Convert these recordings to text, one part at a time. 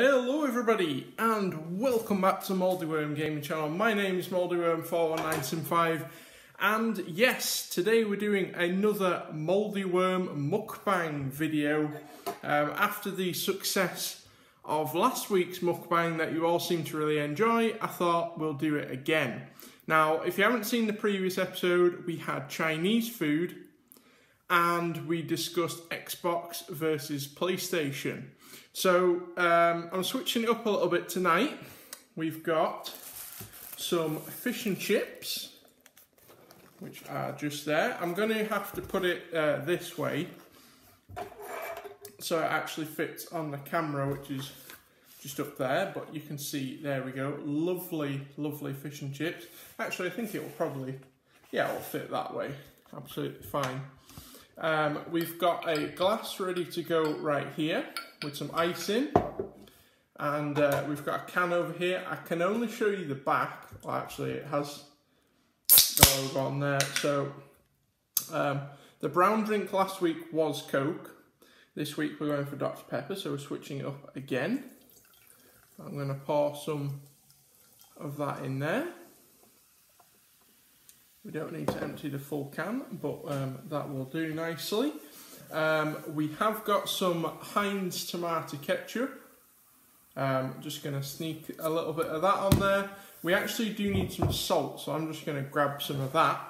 Hello everybody and welcome back to Mouldyworm Gaming Channel. My name is Mouldyworm41975 and yes, today we're doing another Mouldyworm mukbang video um, after the success of last week's mukbang that you all seem to really enjoy, I thought we'll do it again. Now, if you haven't seen the previous episode, we had Chinese food and we discussed Xbox versus PlayStation. So um, I'm switching it up a little bit tonight. We've got some fish and chips, which are just there. I'm going to have to put it uh, this way so it actually fits on the camera, which is just up there, but you can see, there we go, lovely, lovely fish and chips. Actually, I think it will probably, yeah, it'll fit that way, absolutely fine. Um, we've got a glass ready to go right here with some ice in. And uh, we've got a can over here. I can only show you the back. Well, actually, it has logo on there. So, um, the brown drink last week was Coke. This week we're going for Dr. Pepper, so we're switching it up again. I'm going to pour some of that in there. We don't need to empty the full can, but um, that will do nicely. Um, we have got some Heinz tomato ketchup. Um, just going to sneak a little bit of that on there. We actually do need some salt, so I'm just going to grab some of that.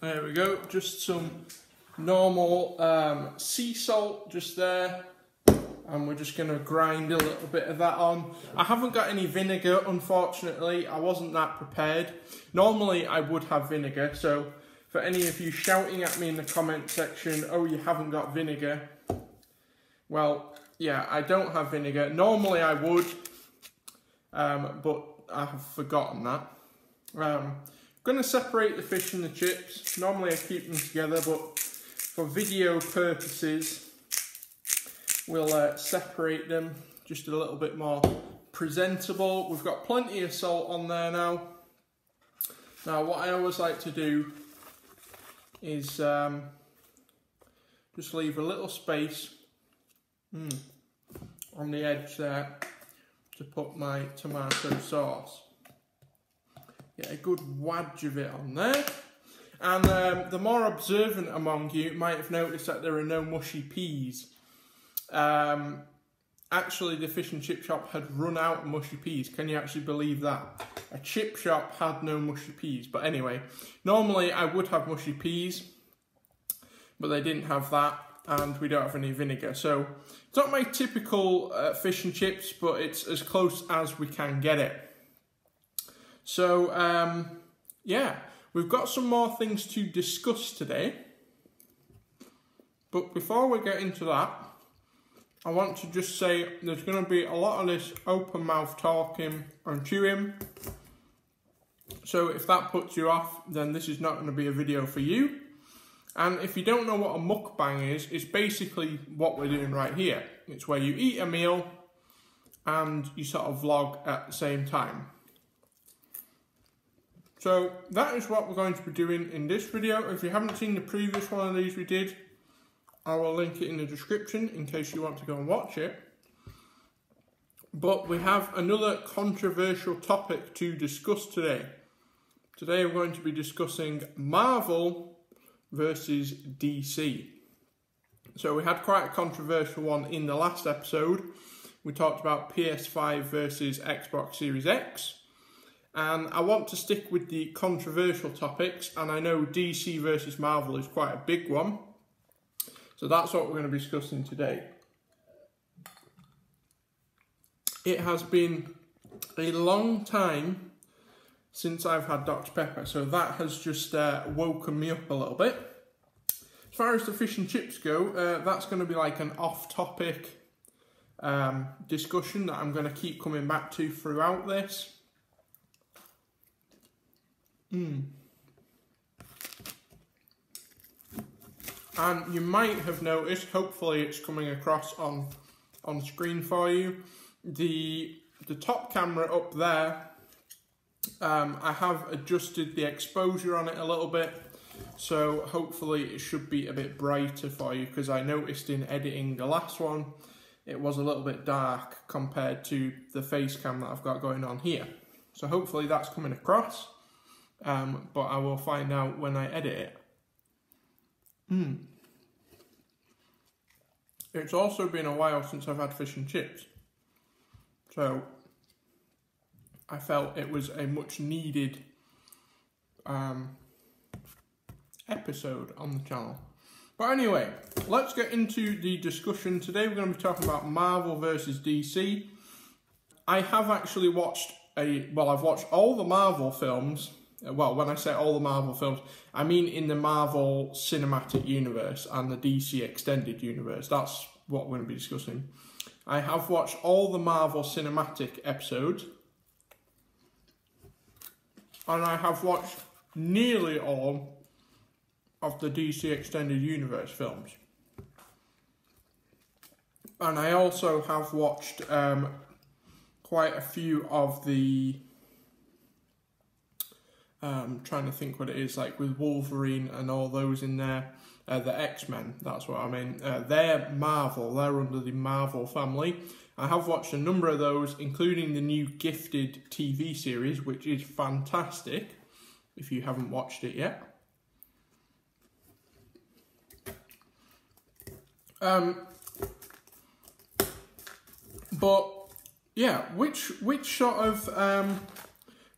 There we go, just some normal um, sea salt just there and we're just going to grind a little bit of that on. I haven't got any vinegar, unfortunately. I wasn't that prepared. Normally, I would have vinegar, so for any of you shouting at me in the comment section, oh, you haven't got vinegar, well, yeah, I don't have vinegar. Normally, I would, um, but I have forgotten that. Um, I'm going to separate the fish and the chips. Normally, I keep them together, but for video purposes, We'll uh, separate them just a little bit more presentable. We've got plenty of salt on there now. Now what I always like to do is um, just leave a little space mm, on the edge there to put my tomato sauce. Get a good wadge of it on there. And um, the more observant among you might have noticed that there are no mushy peas. Um, actually, the fish and chip shop had run out of mushy peas. Can you actually believe that? A chip shop had no mushy peas. But anyway, normally I would have mushy peas, but they didn't have that, and we don't have any vinegar. So it's not my typical uh, fish and chips, but it's as close as we can get it. So, um, yeah, we've got some more things to discuss today. But before we get into that, I want to just say there's going to be a lot of this open mouth talking and chewing. So if that puts you off, then this is not going to be a video for you. And if you don't know what a mukbang is, it's basically what we're doing right here. It's where you eat a meal and you sort of vlog at the same time. So that is what we're going to be doing in this video. If you haven't seen the previous one of these we did, I will link it in the description in case you want to go and watch it. But we have another controversial topic to discuss today. Today we're going to be discussing Marvel versus DC. So we had quite a controversial one in the last episode. We talked about PS5 versus Xbox Series X. And I want to stick with the controversial topics, and I know DC versus Marvel is quite a big one. So that's what we're going to be discussing today. It has been a long time since I've had Dr. Pepper, so that has just uh, woken me up a little bit. As far as the fish and chips go, uh, that's going to be like an off-topic um, discussion that I'm going to keep coming back to throughout this. Mmm. And you might have noticed, hopefully it's coming across on, on screen for you, the, the top camera up there, um, I have adjusted the exposure on it a little bit So hopefully it should be a bit brighter for you because I noticed in editing the last one, it was a little bit dark compared to the face cam that I've got going on here. So hopefully that's coming across, um, but I will find out when I edit it. Hmm. It's also been a while since I've had fish and chips. So I felt it was a much needed um, episode on the channel. But anyway, let's get into the discussion. Today we're going to be talking about Marvel versus DC. I have actually watched a, well, I've watched all the Marvel films. Well, when I say all the Marvel films, I mean in the Marvel Cinematic Universe and the DC Extended Universe. That's what we're going to be discussing. I have watched all the Marvel Cinematic episodes. And I have watched nearly all of the DC Extended Universe films. And I also have watched um, quite a few of the. Um, trying to think what it is like with Wolverine and all those in there. Uh, the X Men, that's what I mean. Uh, they're Marvel, they're under the Marvel family. I have watched a number of those, including the new Gifted TV series, which is fantastic if you haven't watched it yet. Um, but yeah, which which sort of um,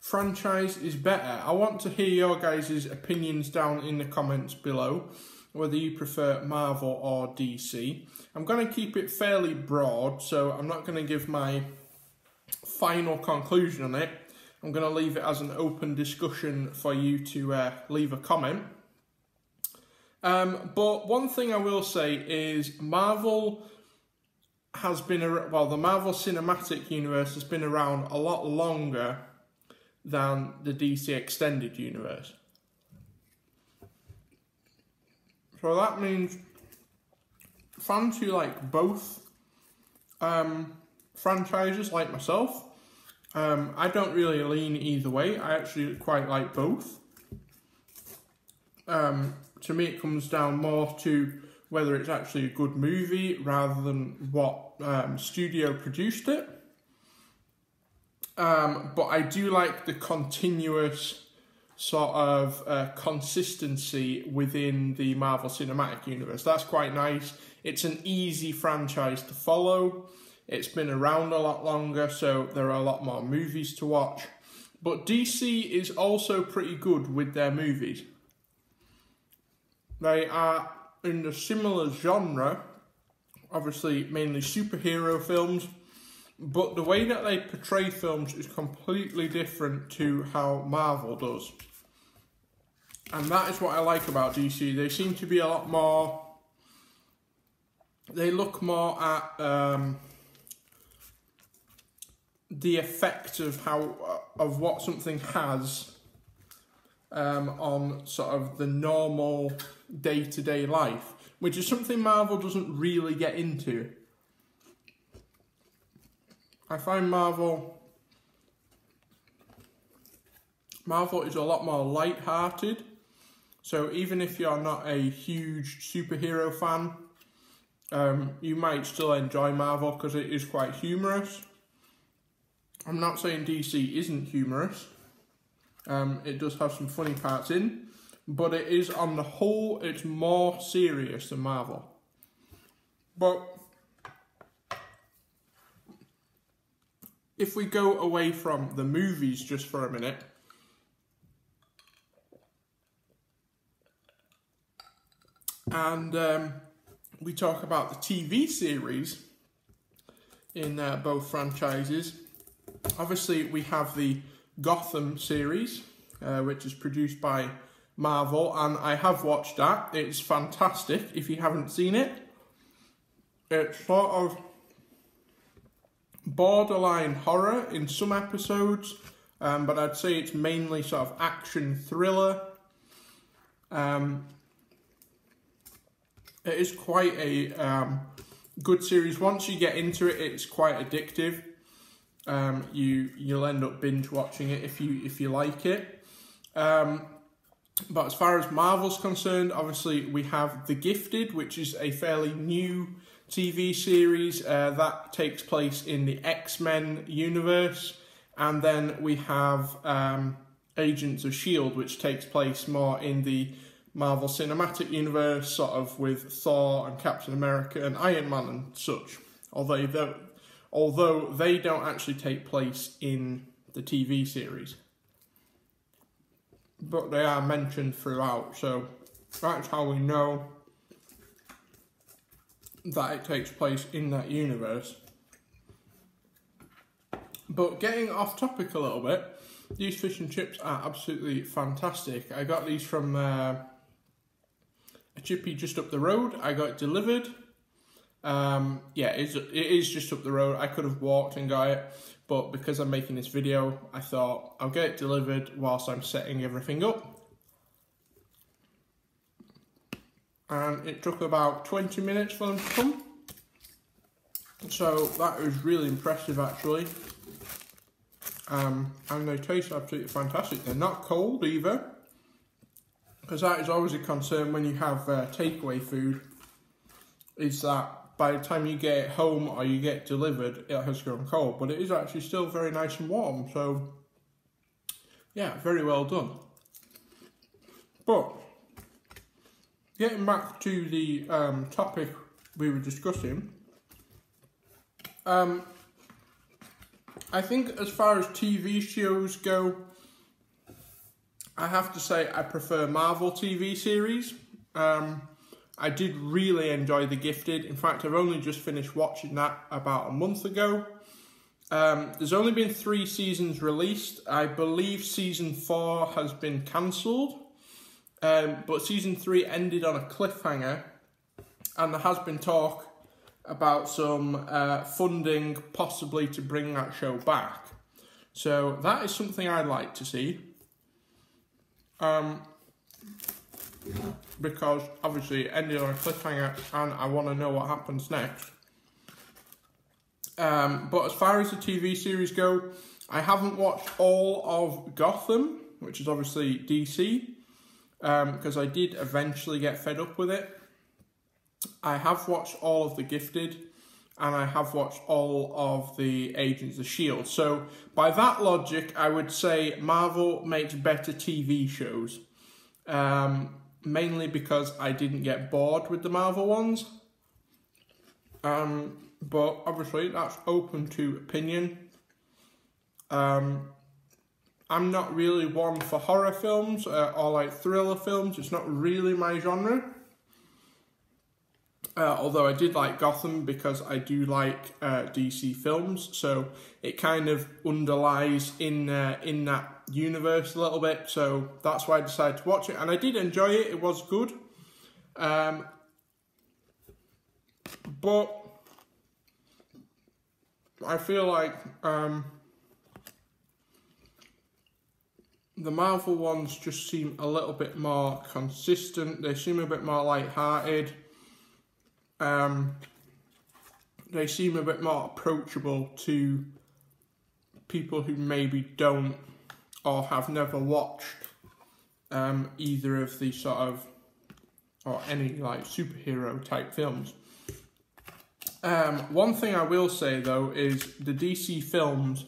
franchise is better? I want to hear your guys' opinions down in the comments below, whether you prefer Marvel or DC. I'm going to keep it fairly broad, so I'm not going to give my final conclusion on it. I'm going to leave it as an open discussion for you to uh, leave a comment. Um, but one thing I will say is Marvel has been, well, the Marvel Cinematic Universe has been around a lot longer than the DC Extended Universe. So that means fans who like both um, franchises, like myself, um, I don't really lean either way. I actually quite like both. Um, to me, it comes down more to whether it's actually a good movie rather than what um, studio produced it. Um, but I do like the continuous sort of uh, consistency within the Marvel Cinematic Universe. That's quite nice. It's an easy franchise to follow. It's been around a lot longer, so there are a lot more movies to watch. But DC is also pretty good with their movies. They are in a similar genre, obviously mainly superhero films, but the way that they portray films is completely different to how Marvel does. And that is what I like about DC. They seem to be a lot more. They look more at um, the effect of how of what something has um, on sort of the normal day to day life, which is something Marvel doesn't really get into. I find Marvel Marvel is a lot more light-hearted. So even if you're not a huge superhero fan, um, you might still enjoy Marvel because it is quite humorous. I'm not saying DC isn't humorous. Um, it does have some funny parts in, but it is on the whole, it's more serious than Marvel. But if we go away from the movies just for a minute, and um, we talk about the TV series in uh, both franchises. Obviously, we have the Gotham series, uh, which is produced by Marvel, and I have watched that. It's fantastic if you haven't seen it. It's sort of borderline horror in some episodes, um, but I'd say it's mainly sort of action thriller. Um, it is quite a um, good series. Once you get into it, it's quite addictive um, you you'll end up binge watching it if you if you like it. Um, But as far as Marvel's concerned, obviously we have The Gifted, which is a fairly new TV series uh, that takes place in the X Men universe, and then we have um, Agents of S.H.I.E.L.D., which takes place more in the Marvel Cinematic Universe, sort of with Thor and Captain America and Iron Man and such. Although they, although they don't actually take place in the TV series. But they are mentioned throughout, so that's how we know that it takes place in that universe. But getting off topic a little bit, these fish and chips are absolutely fantastic. I got these from uh, a chippy just up the road. I got delivered. Um, yeah, it is just up the road. I could have walked and got it, but because I'm making this video, I thought I'll get it delivered whilst I'm setting everything up. And it took about 20 minutes for them to come. So that was really impressive actually. Um, and they taste absolutely fantastic. They're not cold either, because that is always a concern when you have uh, takeaway food, is that by the time you get it home or you get delivered, it has gone cold. But it is actually still very nice and warm, so yeah, very well done. But getting back to the um, topic we were discussing, um, I think as far as TV shows go, I have to say I prefer Marvel TV series. Um, I did really enjoy The Gifted. In fact, I've only just finished watching that about a month ago. Um, there's only been three seasons released. I believe season four has been cancelled. Um, but season three ended on a cliffhanger. And there has been talk about some uh, funding possibly to bring that show back. So that is something I'd like to see. Um, because obviously it ended on a cliffhanger and I want to know what happens next. Um, but as far as the TV series go, I haven't watched all of Gotham, which is obviously DC, because um, I did eventually get fed up with it. I have watched all of The Gifted and I have watched all of the Agents of S.H.I.E.L.D. So, by that logic, I would say Marvel makes better TV shows. Um, mainly because I didn't get bored with the Marvel ones. Um, but obviously, that's open to opinion. Um, I'm not really one for horror films uh, or like thriller films, it's not really my genre. Uh, although I did like Gotham because I do like uh, DC films, so it kind of underlies in uh, in that universe a little bit. So that's why I decided to watch it, and I did enjoy it. It was good, um, but I feel like um, the Marvel ones just seem a little bit more consistent. They seem a bit more light-hearted um, they seem a bit more approachable to people who maybe don't or have never watched um, either of the sort of or any like superhero type films. Um, one thing I will say though is the DC films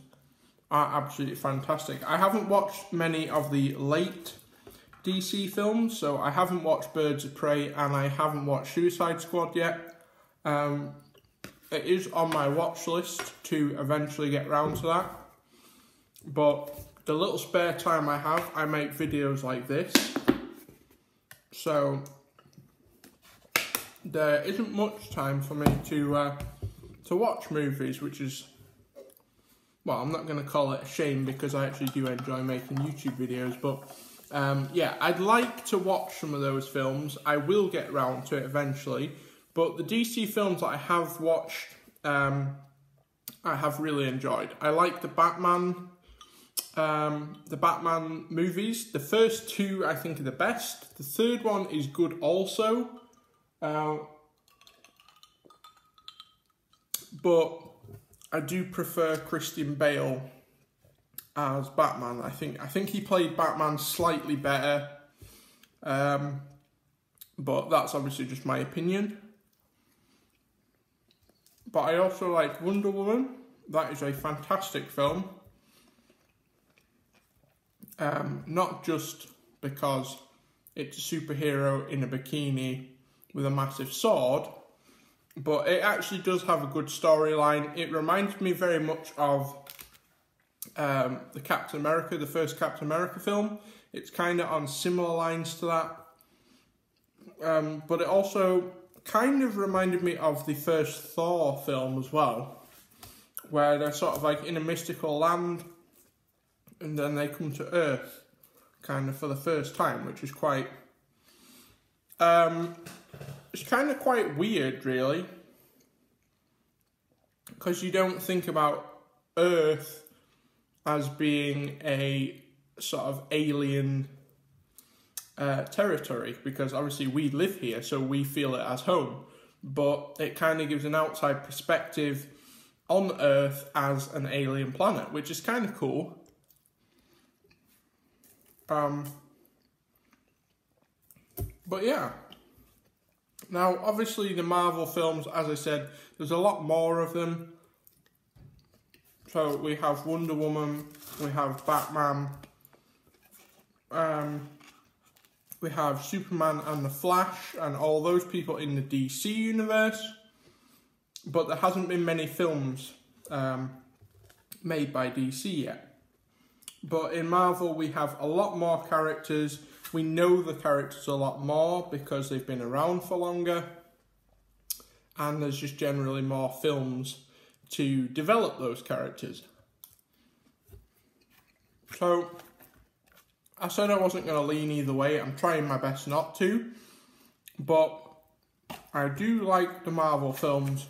are absolutely fantastic. I haven't watched many of the late DC films. So I haven't watched Birds of Prey and I haven't watched Suicide Squad yet. Um, it is on my watch list to eventually get round to that. But the little spare time I have, I make videos like this. So there isn't much time for me to uh, to watch movies, which is well, I'm not going to call it a shame because I actually do enjoy making YouTube videos, but um, yeah, I'd like to watch some of those films. I will get round to it eventually. But the DC films that I have watched, um, I have really enjoyed. I like the Batman, um, the Batman movies. The first two I think are the best. The third one is good also. Uh, but I do prefer Christian Bale as Batman. I think I think he played Batman slightly better. Um, but that's obviously just my opinion. But I also like Wonder Woman. That is a fantastic film. Um, not just because it's a superhero in a bikini with a massive sword, but it actually does have a good storyline. It reminds me very much of um, the Captain America, the first Captain America film. It's kind of on similar lines to that. Um, but it also kind of reminded me of the first Thor film as well, where they're sort of like in a mystical land and then they come to Earth kind of for the first time, which is quite. Um, it's kind of quite weird, really, because you don't think about Earth as being a sort of alien uh, territory, because obviously we live here, so we feel it as home. But it kind of gives an outside perspective on Earth as an alien planet, which is kind of cool. Um, but yeah. Now, obviously, the Marvel films, as I said, there's a lot more of them. So we have Wonder Woman, we have Batman, um, we have Superman and the Flash, and all those people in the DC universe. But there hasn't been many films um, made by DC yet. But in Marvel, we have a lot more characters. We know the characters a lot more because they've been around for longer. And there's just generally more films to develop those characters. So, I said I wasn't going to lean either way. I'm trying my best not to. But I do like the Marvel films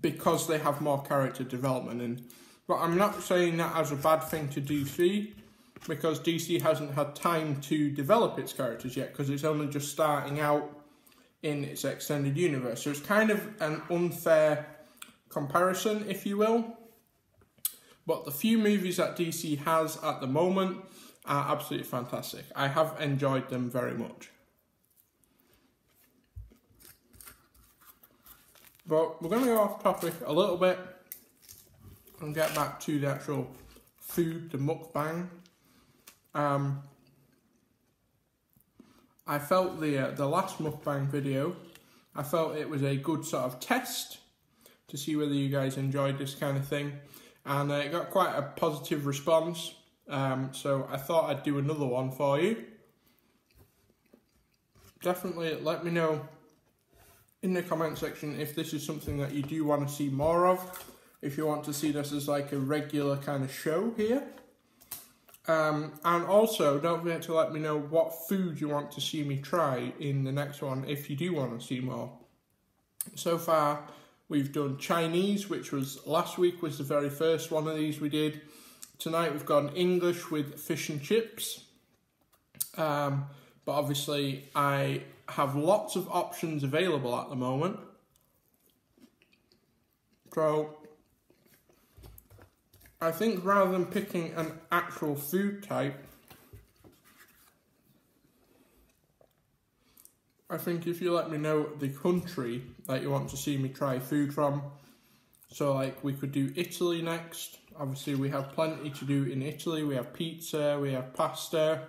because they have more character development. And but I'm not saying that as a bad thing to DC because DC hasn't had time to develop its characters yet because it's only just starting out in its extended universe. So it's kind of an unfair comparison, if you will. But the few movies that DC has at the moment are absolutely fantastic. I have enjoyed them very much. But we're going to go off topic a little bit and get back to the actual food, the mukbang. Um, I felt the uh, the last mukbang video, I felt it was a good sort of test to see whether you guys enjoyed this kind of thing, and uh, it got quite a positive response. Um, so I thought I'd do another one for you. Definitely let me know in the comment section if this is something that you do want to see more of if you want to see this as like a regular kind of show here. Um, and also, don't forget to let me know what food you want to see me try in the next one if you do want to see more. So far, we've done Chinese, which was last week was the very first one of these we did. Tonight we've gone English with fish and chips. Um, but obviously, I have lots of options available at the moment. So I think rather than picking an actual food type, I think if you let me know the country that you want to see me try food from, so like we could do Italy next. Obviously, we have plenty to do in Italy. We have pizza, we have pasta,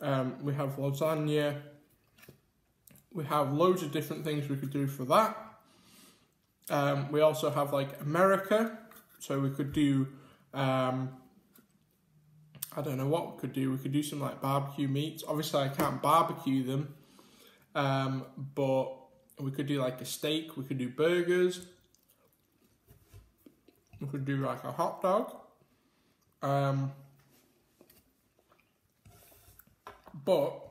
um, we have lasagna. We have loads of different things we could do for that. Um, we also have like America, so we could do um, I don't know what we could do. We could do some like barbecue meats. Obviously, I can't barbecue them, um, but we could do like a steak. We could do burgers. We could do like a hot dog. Um, but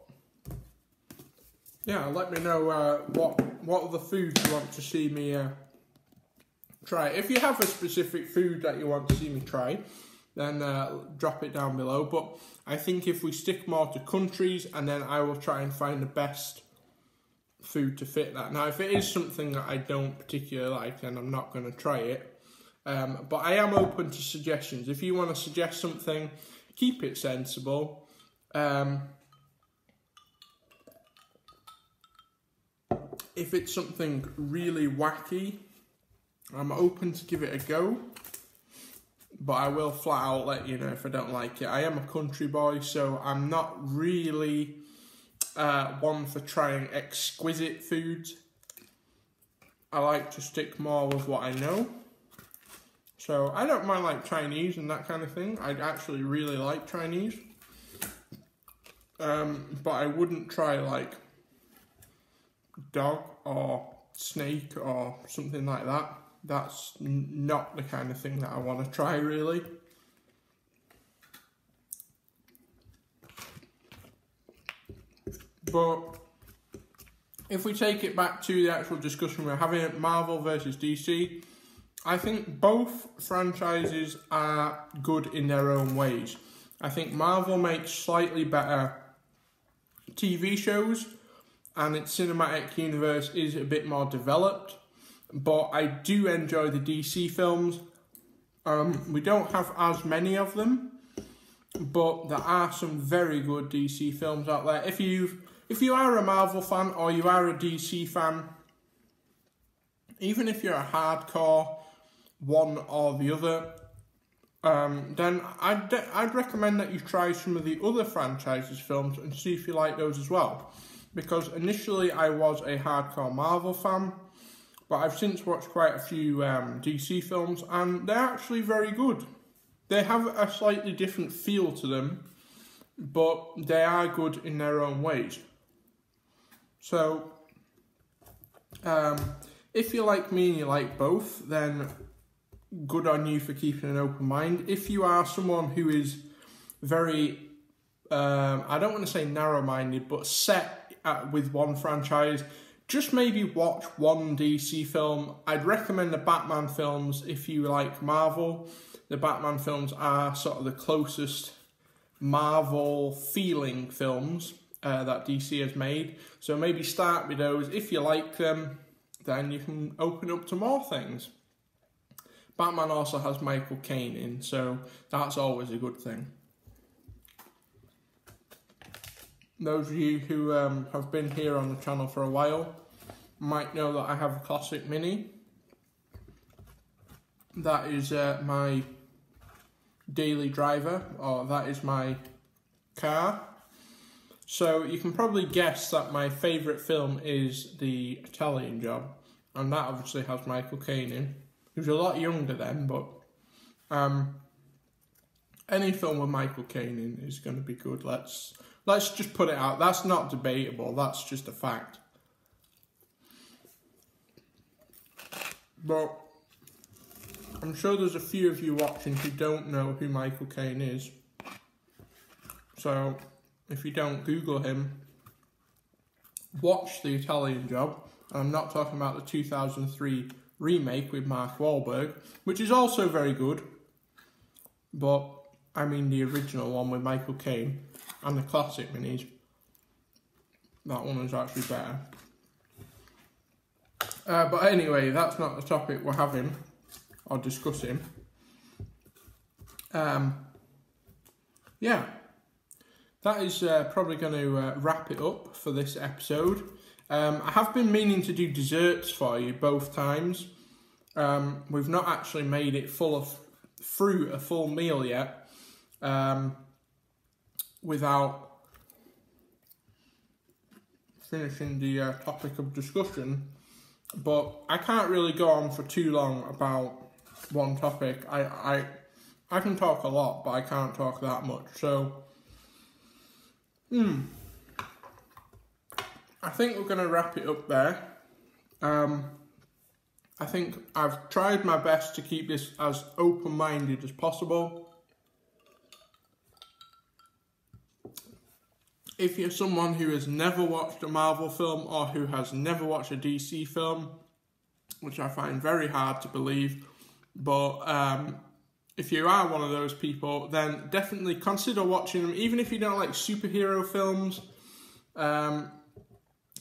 yeah, let me know uh, what what other foods you want to see me uh, try. If you have a specific food that you want to see me try, then uh, drop it down below. But I think if we stick more to countries, and then I will try and find the best food to fit that. Now, if it is something that I don't particularly like, then I'm not going to try it. Um, but I am open to suggestions. If you want to suggest something, keep it sensible. Um, if it's something really wacky, I'm open to give it a go. But I will flat out let you know if I don't like it. I am a country boy, so I'm not really uh, one for trying exquisite foods. I like to stick more with what I know. So I don't mind like Chinese and that kind of thing. I actually really like Chinese. Um, but I wouldn't try like dog or snake or something like that. That's not the kind of thing that I want to try really. But if we take it back to the actual discussion we're having, Marvel versus DC, I think both franchises are good in their own ways. I think Marvel makes slightly better TV shows and its cinematic universe is a bit more developed. But I do enjoy the DC films. Um, we don't have as many of them, but there are some very good DC films out there. If you if you are a Marvel fan or you are a DC fan, even if you're a hardcore one or the other, um, then I'd, I'd recommend that you try some of the other franchises films and see if you like those as well. Because initially I was a hardcore Marvel fan, but I've since watched quite a few um, DC films and they're actually very good. They have a slightly different feel to them, but they are good in their own ways. So, um, if you're like me and you like both, then good on you for keeping an open mind. If you are someone who is very, um, I don't want to say narrow minded, but set at, with one franchise, just maybe watch one DC film. I'd recommend the Batman films if you like Marvel. The Batman films are sort of the closest Marvel feeling films uh, that DC has made. So maybe start with those. If you like them, then you can open up to more things. Batman also has Michael Caine in, so that's always a good thing. Those of you who um, have been here on the channel for a while might know that I have a classic Mini. That is uh, my daily driver, or that is my car. So you can probably guess that my favourite film is The Italian Job, and that obviously has Michael Caine in. He was a lot younger then, but um, any film with Michael Caine in is going to be good. Let's let's just put it out. That's not debatable. That's just a fact. But I'm sure there's a few of you watching who don't know who Michael Caine is. So if you don't Google him, watch The Italian Job. I'm not talking about the 2003 remake with Mark Wahlberg, which is also very good. But I mean the original one with Michael Caine and the classic minis. That one is actually better. Uh, but anyway, that's not the topic we're having or discussing. Um, yeah, that is uh, probably going to uh, wrap it up for this episode. Um, I have been meaning to do desserts for you both times. Um, we've not actually made it full of fruit, a full meal yet, um, without finishing the uh, topic of discussion. But I can't really go on for too long about one topic. I, I, I can talk a lot, but I can't talk that much. So, hmm. I think we're going to wrap it up there. Um, I think I've tried my best to keep this as open-minded as possible. If you're someone who has never watched a Marvel film or who has never watched a DC film, which I find very hard to believe, but um, if you are one of those people, then definitely consider watching them, even if you don't like superhero films. Um,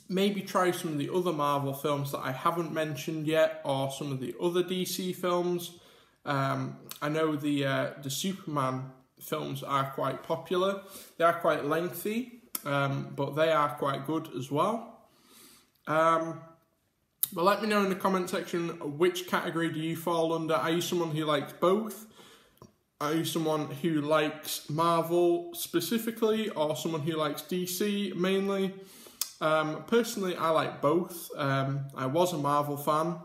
maybe try some of the other Marvel films that I haven't mentioned yet, or some of the other DC films. Um, I know the uh, the Superman films are quite popular. They are quite lengthy, um, but they are quite good as well. Um, But let me know in the comment section which category do you fall under. Are you someone who likes both? Are you someone who likes Marvel specifically or someone who likes DC mainly? Um, personally, I like both. Um, I was a Marvel fan,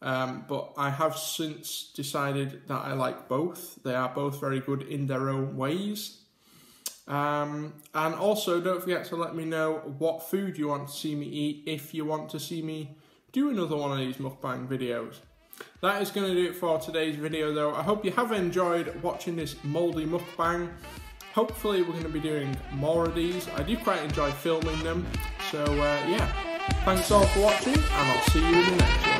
um, but I have since decided that I like both. They are both very good in their own ways. Um, and also, don't forget to let me know what food you want to see me eat if you want to see me do another one of these mukbang videos. That is going to do it for today's video though. I hope you have enjoyed watching this mouldy mukbang. Hopefully we're going to be doing more of these. I do quite enjoy filming them. So uh, yeah, thanks all for watching and I'll see you in the next one.